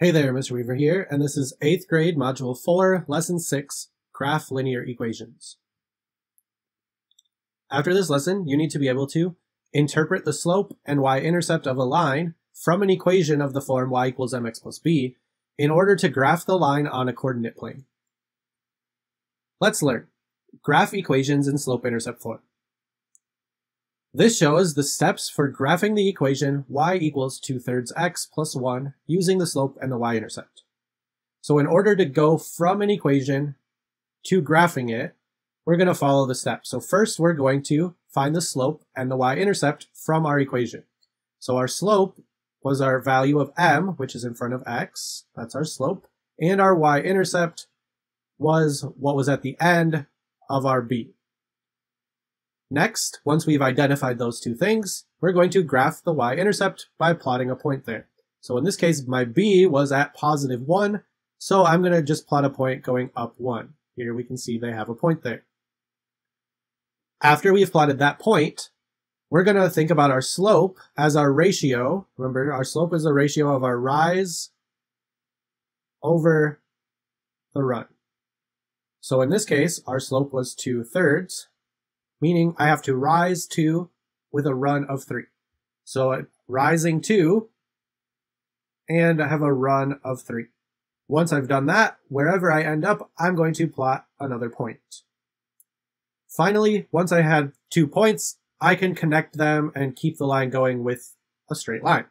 Hey there, Mr. Weaver here, and this is 8th grade Module 4, Lesson 6, Graph Linear Equations. After this lesson, you need to be able to interpret the slope and y-intercept of a line from an equation of the form y equals mx plus b in order to graph the line on a coordinate plane. Let's learn. Graph equations in slope-intercept form. This shows the steps for graphing the equation y equals 2 thirds x plus 1 using the slope and the y-intercept. So in order to go from an equation to graphing it, we're going to follow the steps. So first we're going to find the slope and the y-intercept from our equation. So our slope was our value of m, which is in front of x, that's our slope, and our y-intercept was what was at the end of our b. Next, once we've identified those two things, we're going to graph the y-intercept by plotting a point there. So in this case, my b was at positive 1, so I'm going to just plot a point going up 1. Here we can see they have a point there. After we've plotted that point, we're going to think about our slope as our ratio. Remember, our slope is a ratio of our rise over the run. So in this case, our slope was 2 thirds, meaning I have to rise 2 with a run of 3. So uh, rising 2, and I have a run of 3. Once I've done that, wherever I end up, I'm going to plot another point. Finally, once I had two points, I can connect them and keep the line going with a straight line.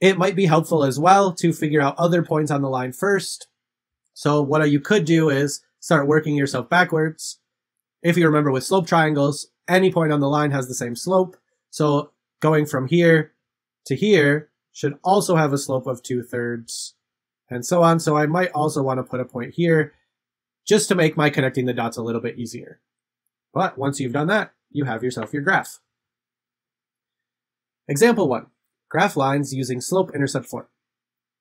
It might be helpful as well to figure out other points on the line first. So what you could do is start working yourself backwards. If you remember with slope triangles, any point on the line has the same slope. So going from here to here should also have a slope of two thirds and so on. So I might also want to put a point here just to make my connecting the dots a little bit easier. But once you've done that, you have yourself your graph. Example 1. Graph lines using slope-intercept form.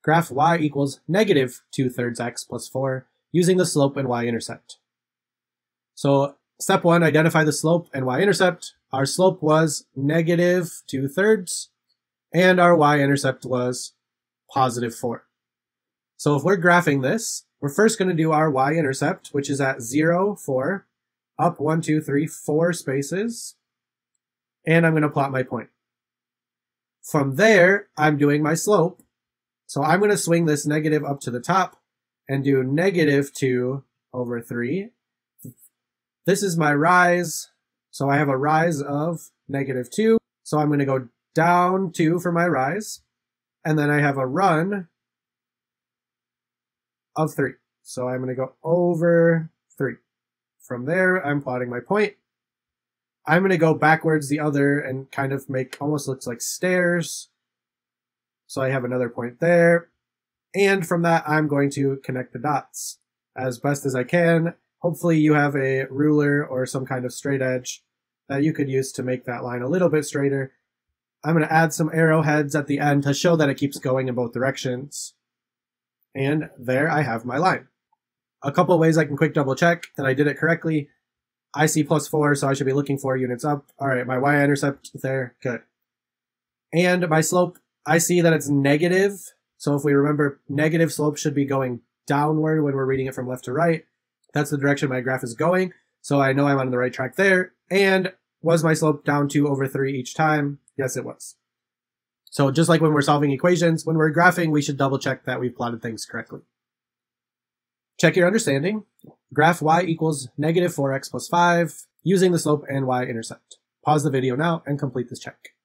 Graph y equals negative 2 thirds x plus 4 using the slope and y-intercept. So step 1, identify the slope and y-intercept. Our slope was negative 2 thirds, and our y-intercept was positive 4. So if we're graphing this, we're first going to do our y-intercept, which is at 0, 4, up one, two, three, four spaces, and I'm going to plot my point. From there, I'm doing my slope. So I'm going to swing this negative up to the top and do negative 2 over 3. This is my rise. So I have a rise of negative 2. So I'm going to go down 2 for my rise. And then I have a run of 3. So I'm going to go over 3. From there, I'm plotting my point. I'm going to go backwards the other and kind of make almost looks like stairs. So I have another point there. And from that, I'm going to connect the dots as best as I can. Hopefully you have a ruler or some kind of straight edge that you could use to make that line a little bit straighter. I'm going to add some arrowheads at the end to show that it keeps going in both directions. And there I have my line a couple ways I can quick double check that I did it correctly. I see plus four, so I should be looking four units up. All right, my y-intercept there, good. And my slope, I see that it's negative. So if we remember, negative slope should be going downward when we're reading it from left to right. That's the direction my graph is going. So I know I'm on the right track there. And was my slope down two over three each time? Yes, it was. So just like when we're solving equations, when we're graphing, we should double check that we've plotted things correctly. Check your understanding. Graph y equals negative 4x plus 5 using the slope and y-intercept. Pause the video now and complete this check.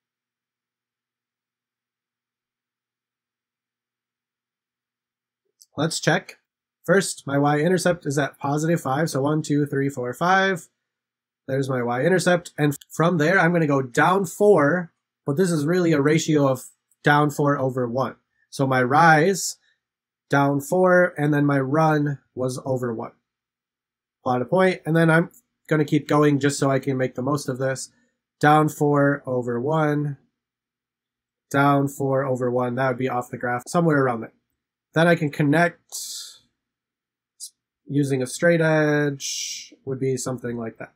Let's check. First, my y-intercept is at positive 5, so 1, 2, 3, 4, 5. There's my y-intercept, and from there I'm going to go down 4, but this is really a ratio of down 4 over 1. So my rise down four, and then my run was over one. Plot a point, and then I'm going to keep going just so I can make the most of this. Down four over one, down four over one, that would be off the graph, somewhere around there. Then I can connect using a straight edge, would be something like that.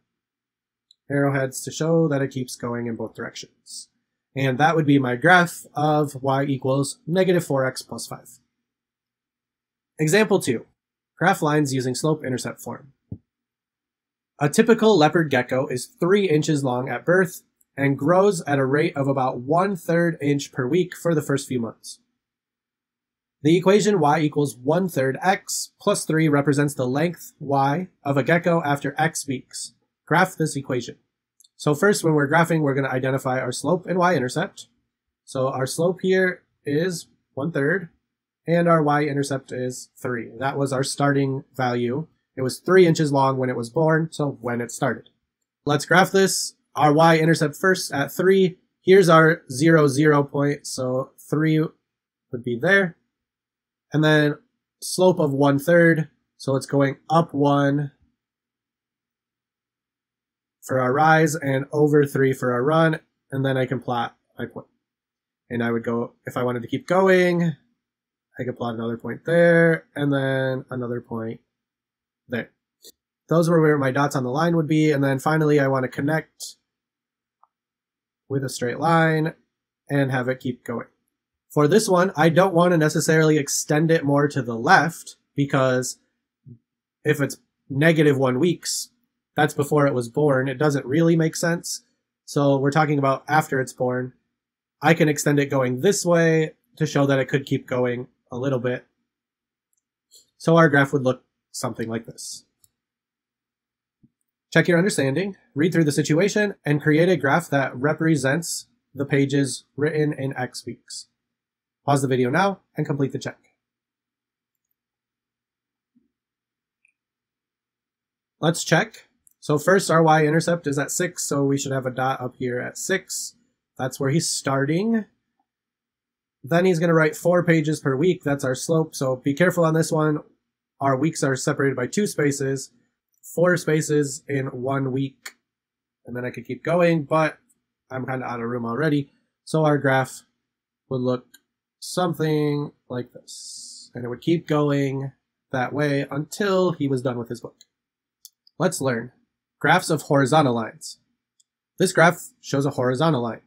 Arrowheads to show that it keeps going in both directions. And that would be my graph of y equals negative 4x plus 5. Example 2. Graph lines using slope-intercept form. A typical leopard gecko is 3 inches long at birth and grows at a rate of about one third inch per week for the first few months. The equation y equals one third x plus 3 represents the length y of a gecko after x weeks. Graph this equation. So first, when we're graphing, we're going to identify our slope and y-intercept. So our slope here is one third, and our y-intercept is three. That was our starting value. It was three inches long when it was born, so when it started. Let's graph this. Our y-intercept first at three. Here's our zero, zero point, so three would be there. And then slope of one third, so it's going up one for our rise and over three for our run, and then I can plot my point. And I would go, if I wanted to keep going, I could plot another point there, and then another point there. Those were where my dots on the line would be, and then finally I want to connect with a straight line and have it keep going. For this one, I don't want to necessarily extend it more to the left because if it's negative one weeks, that's before it was born. It doesn't really make sense. So we're talking about after it's born. I can extend it going this way to show that it could keep going a little bit. So our graph would look something like this. Check your understanding, read through the situation, and create a graph that represents the pages written in X weeks. Pause the video now and complete the check. Let's check so first our y-intercept is at 6, so we should have a dot up here at 6. That's where he's starting. Then he's going to write four pages per week. That's our slope, so be careful on this one. Our weeks are separated by two spaces, four spaces in one week. And then I could keep going, but I'm kind of out of room already. So our graph would look something like this. And it would keep going that way until he was done with his book. Let's learn. Graphs of horizontal lines. This graph shows a horizontal line.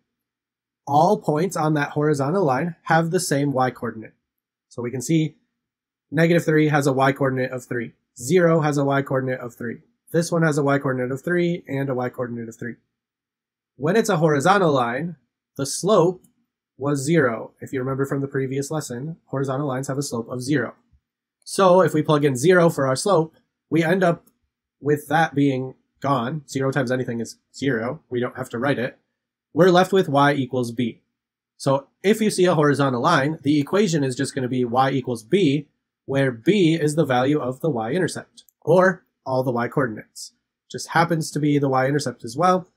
All points on that horizontal line have the same y-coordinate. So we can see negative 3 has a y-coordinate of 3. 0 has a y-coordinate of 3. This one has a y-coordinate of 3 and a y-coordinate of 3. When it's a horizontal line, the slope was 0. If you remember from the previous lesson, horizontal lines have a slope of 0. So if we plug in 0 for our slope, we end up with that being gone. Zero times anything is zero. We don't have to write it. We're left with y equals b. So if you see a horizontal line, the equation is just going to be y equals b, where b is the value of the y-intercept, or all the y-coordinates. Just happens to be the y-intercept as well,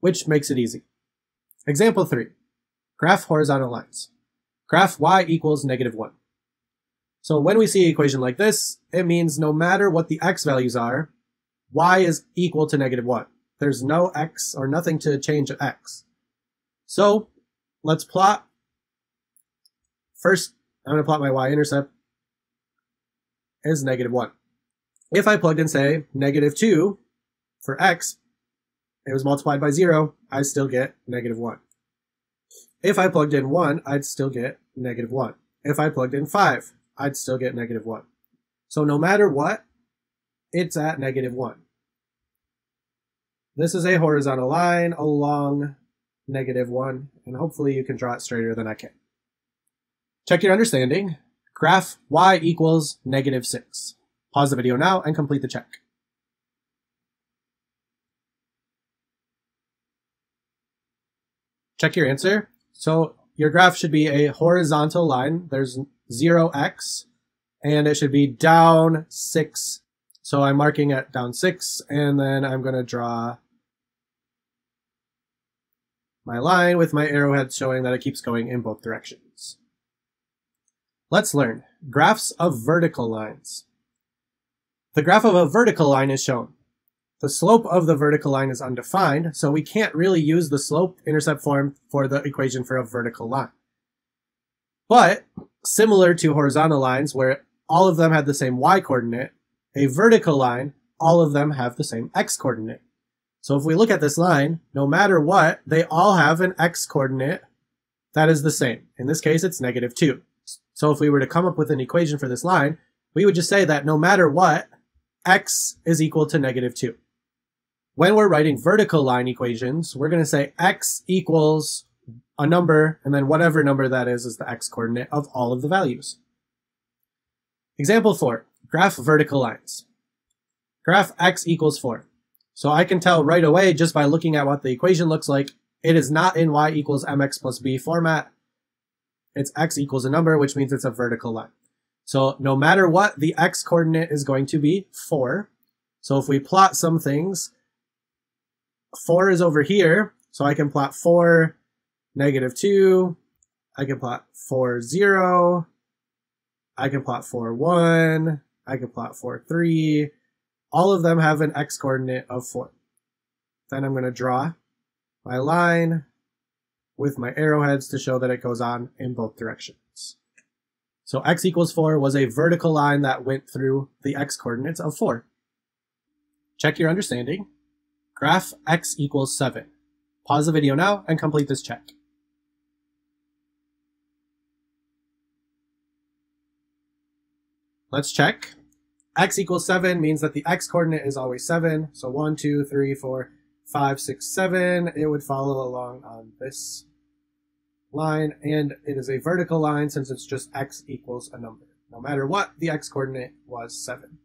which makes it easy. Example 3. Graph horizontal lines. Graph y equals negative 1. So when we see an equation like this, it means no matter what the x values are, y is equal to negative 1. There's no x or nothing to change at x. So let's plot. First, I'm going to plot my y-intercept as negative 1. If I plugged in, say, negative 2 for x, it was multiplied by 0, I still get negative 1. If I plugged in 1, I'd still get negative 1. If I plugged in 5, I'd still get negative 1. So no matter what, it's at negative 1. This is a horizontal line along negative 1, and hopefully you can draw it straighter than I can. Check your understanding. Graph y equals negative 6. Pause the video now and complete the check. Check your answer. So your graph should be a horizontal line. There's 0x, and it should be down 6 so I'm marking it down six, and then I'm going to draw my line with my arrowhead showing that it keeps going in both directions. Let's learn graphs of vertical lines. The graph of a vertical line is shown. The slope of the vertical line is undefined, so we can't really use the slope intercept form for the equation for a vertical line. But similar to horizontal lines where all of them had the same y coordinate, a vertical line, all of them have the same x coordinate. So if we look at this line, no matter what, they all have an x coordinate that is the same. In this case, it's negative 2. So if we were to come up with an equation for this line, we would just say that no matter what, x is equal to negative 2. When we're writing vertical line equations, we're going to say x equals a number, and then whatever number that is is the x coordinate of all of the values. Example 4. Graph vertical lines. Graph x equals 4. So I can tell right away just by looking at what the equation looks like, it is not in y equals mx plus b format. It's x equals a number, which means it's a vertical line. So no matter what, the x coordinate is going to be 4. So if we plot some things, 4 is over here, so I can plot 4, negative 2, I can plot 4, 0, I can plot 4, 1, I can plot 4, 3. All of them have an x coordinate of 4. Then I'm going to draw my line with my arrowheads to show that it goes on in both directions. So x equals 4 was a vertical line that went through the x coordinates of 4. Check your understanding. Graph x equals 7. Pause the video now and complete this check. Let's check. x equals 7 means that the x coordinate is always 7. So 1, 2, 3, 4, 5, 6, 7. It would follow along on this line. And it is a vertical line since it's just x equals a number. No matter what, the x coordinate was 7.